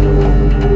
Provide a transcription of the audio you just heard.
Música